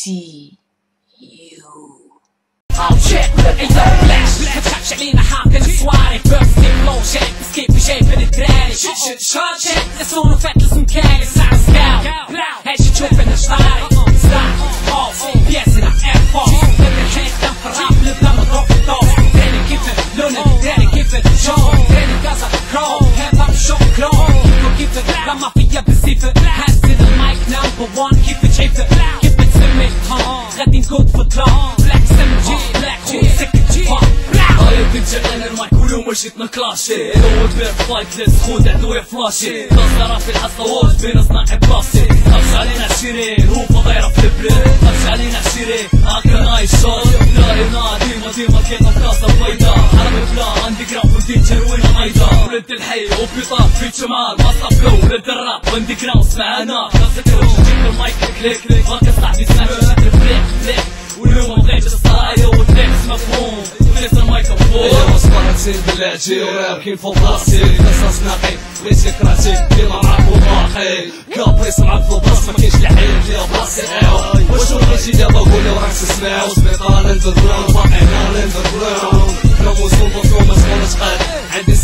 see you. I'll check with a low lash Kaçak şeliğine hakkını suare Böftim loşek Skip bir şey beni direni Şut şut şöçek Ne sonu fetlesin kere Sen skal Blau Her şey çok beni ştari Star Off Piyesine F off Beni hekten Paraplı Nama doktor Deli gibi Lunin Deli gibi Çoğun تسمي غادي نكون في الكلام بلاك سم جي بلاك جي سكت طيب انت أنا المايك واليوم مشيتنا كلاشي اول بير فايت ليس خود عدوية فلاشي نظرة في الحصة ووز بين صناعي بلاستيك خمس علينا عشرين هو فضيرة في البلاد خمس علينا عشرين هاكا نايس شوت لا هنا ديما ديما كينا بكاسة بيضا حرب بلا عندي جراوند ومدينة تروين أيضا ولد الحي وبيطار في شمال مصطف فلو ولد الراب واندي جراوند خمسة كروش جيب المايك كليك كليك غاك صاحبي سمع بليك بليك واليوم بغيت الصاية والفليكس مفهوم فليس الميكروفون بلاجي وراب كاين فوق راسي قصص نقي بغيت كراسي ديما معاك وباقي كابريس معاك فوق راس ما كاينش لحيل فيها براسي ايوا واش بغيتي دابا قولي وراك تسمع وسبيطار اندر جراوند باقي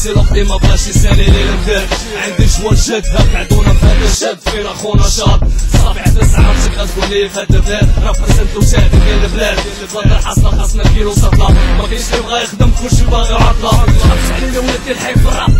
عندي السيلوق ديما بغاش يسالي لي المدار عندي جوال شاد هاك عدونا في هذا الشاد فينا خونا شاب. صافي حبس عرفتك غتقول لي في هاد البلاد. رابريزنتو شاد ديال البلاد. البلاد حاصله خاصنا كيلو سطله ما كاينش اللي بغا يخدم كلشي باغي عطلة. خافش علينا ولاد في الراب